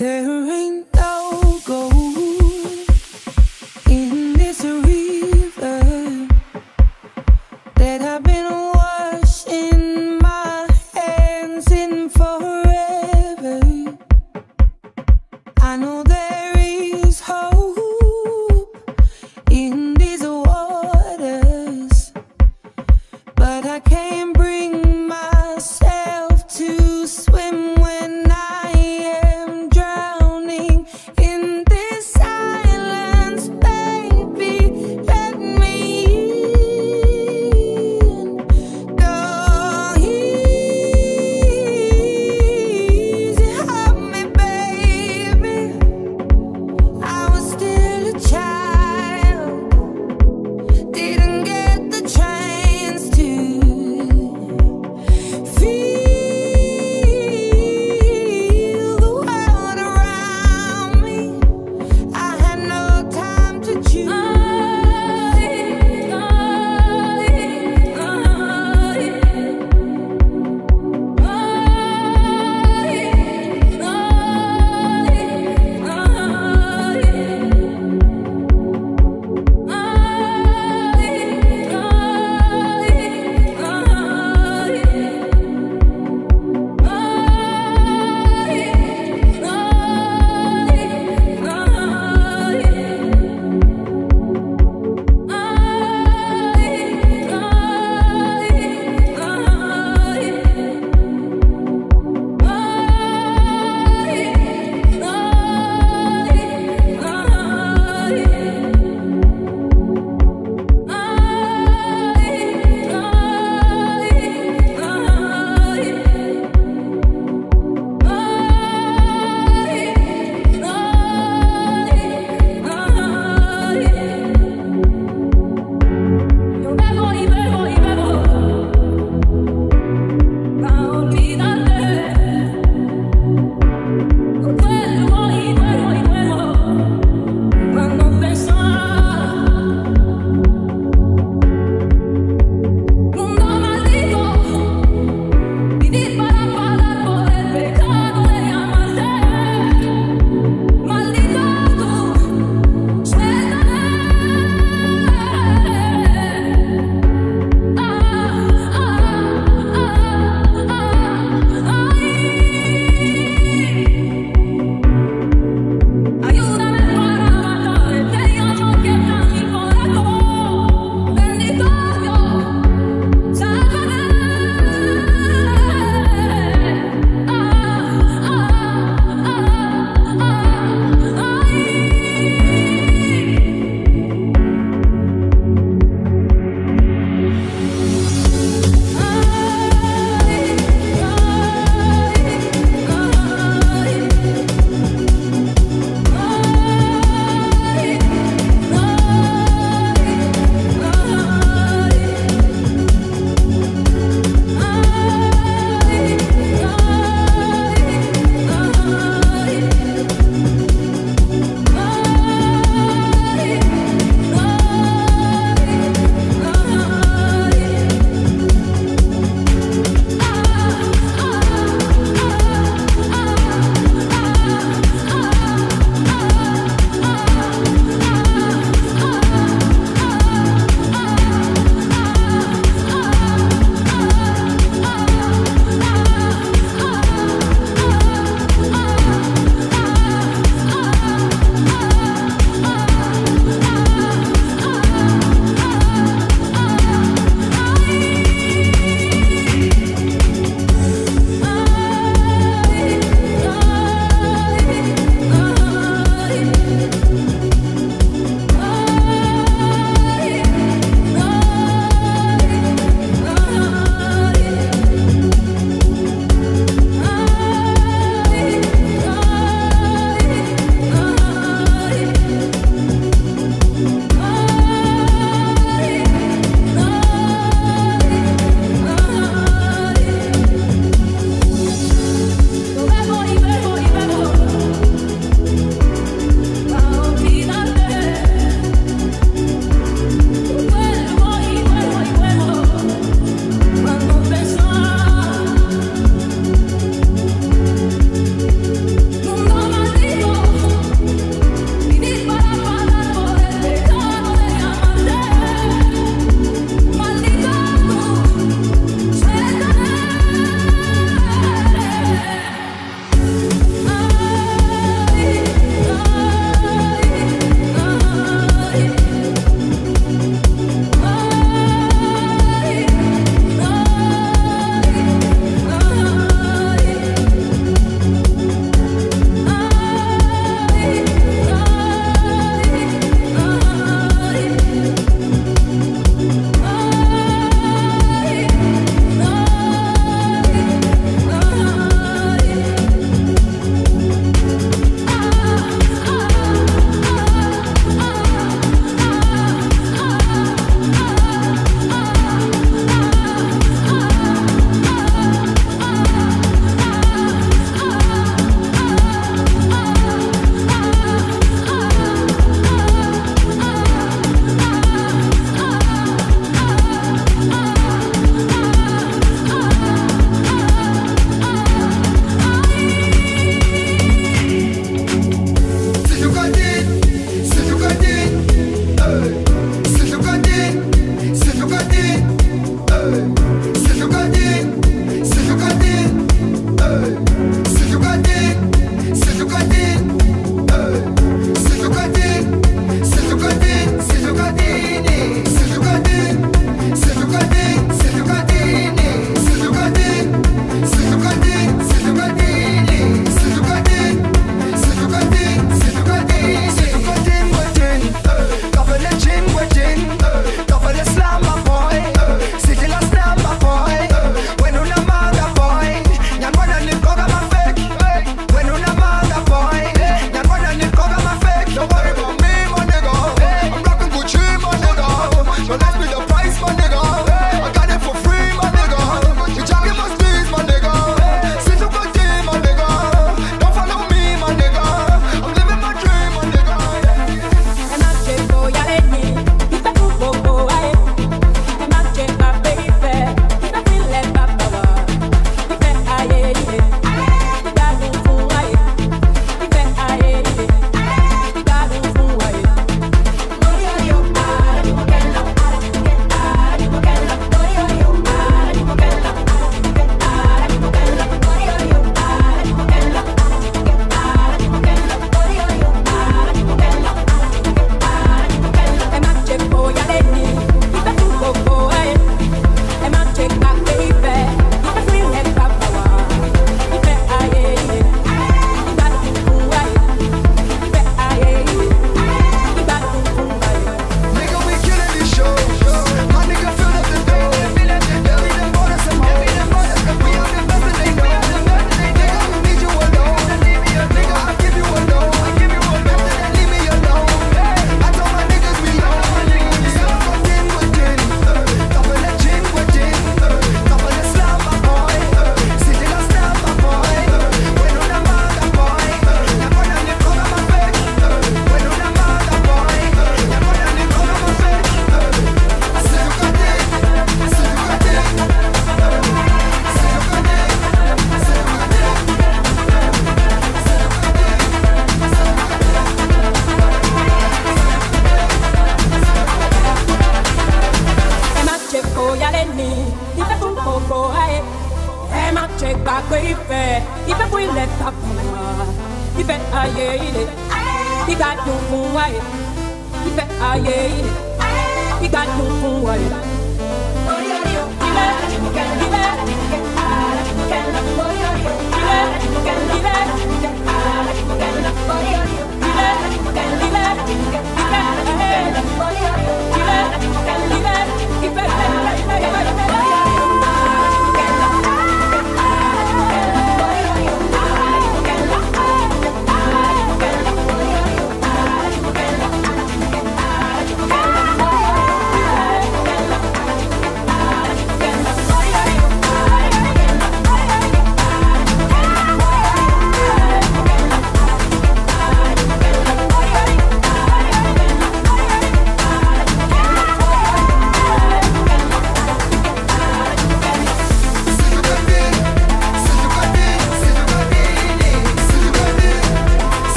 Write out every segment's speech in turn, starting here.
There ain't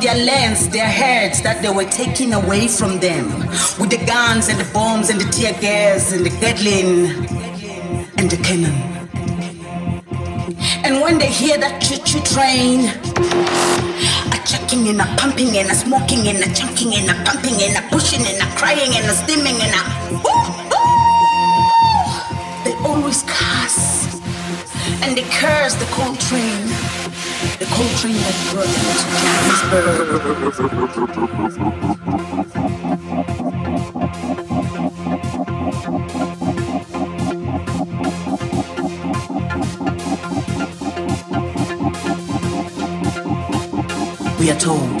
their lands, their herds that they were taking away from them with the guns and the bombs and the tear gas and the Gatling and the cannon. And when they hear that choo-choo train, a chucking and a pumping and a smoking and a chunking and a pumping and a pushing and a crying and a steaming and a ooh, ooh, they always cuss and they curse the coal train, the country that brought him to We are told.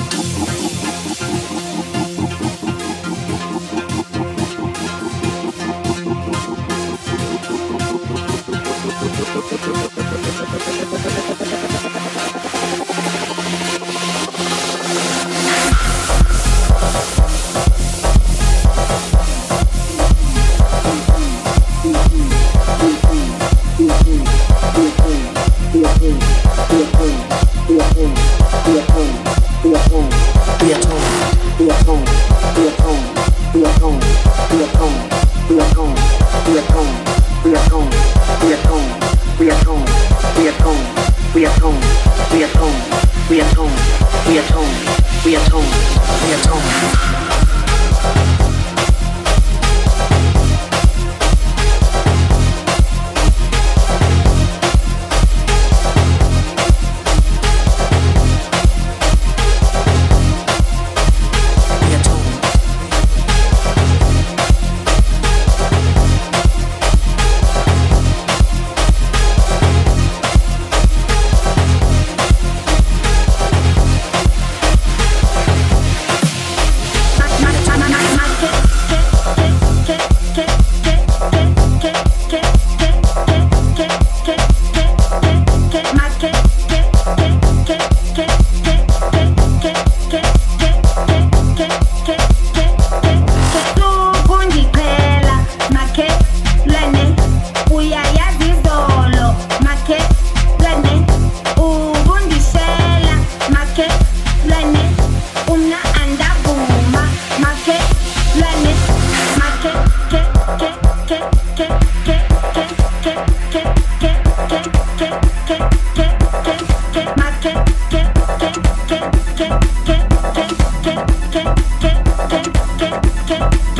Thank you.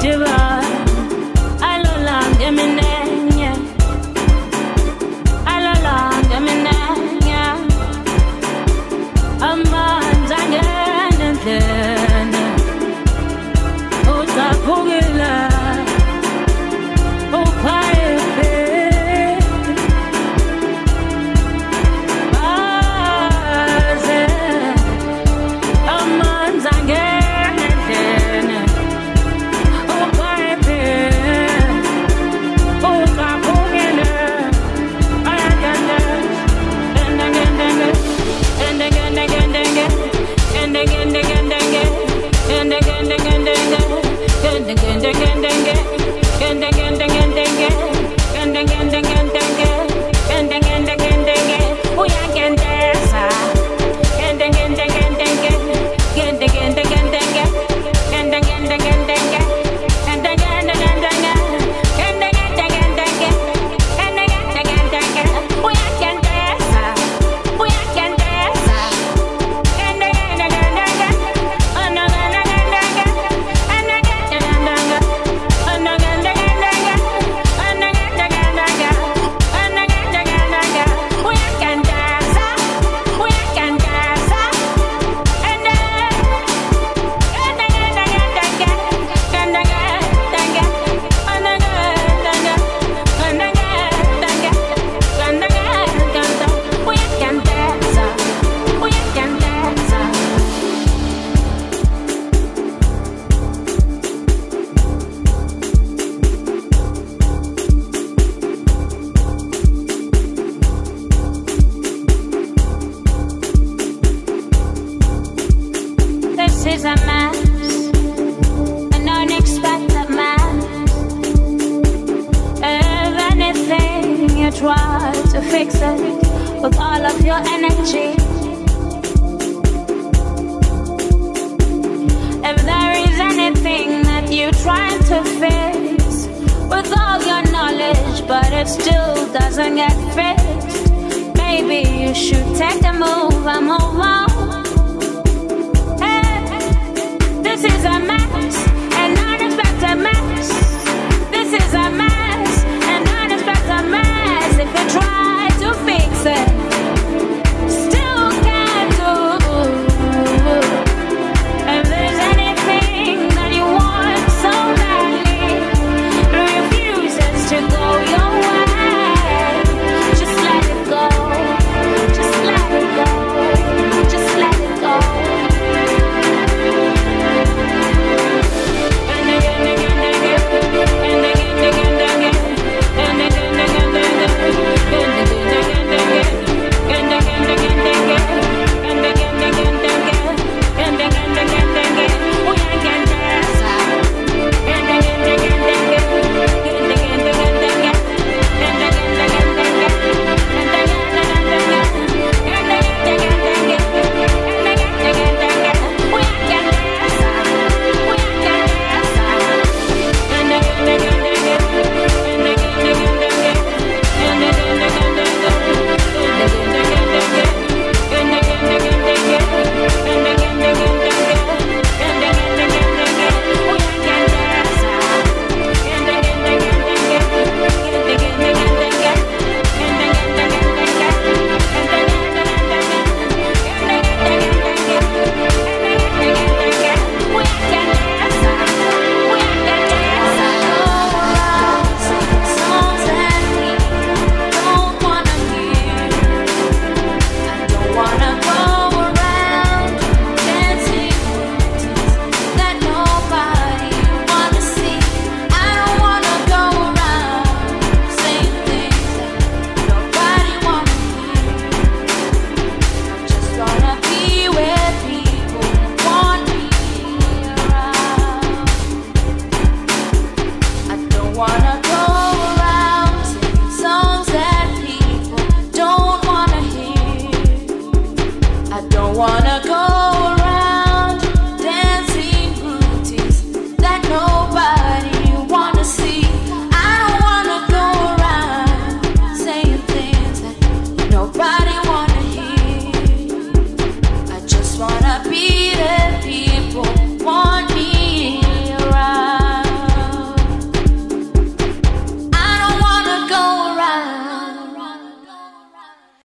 Divine. try to fix it with all of your energy. If there is anything that you try to fix with all your knowledge, but it still doesn't get fixed, maybe you should take a move and move on. Hey, this is a mess.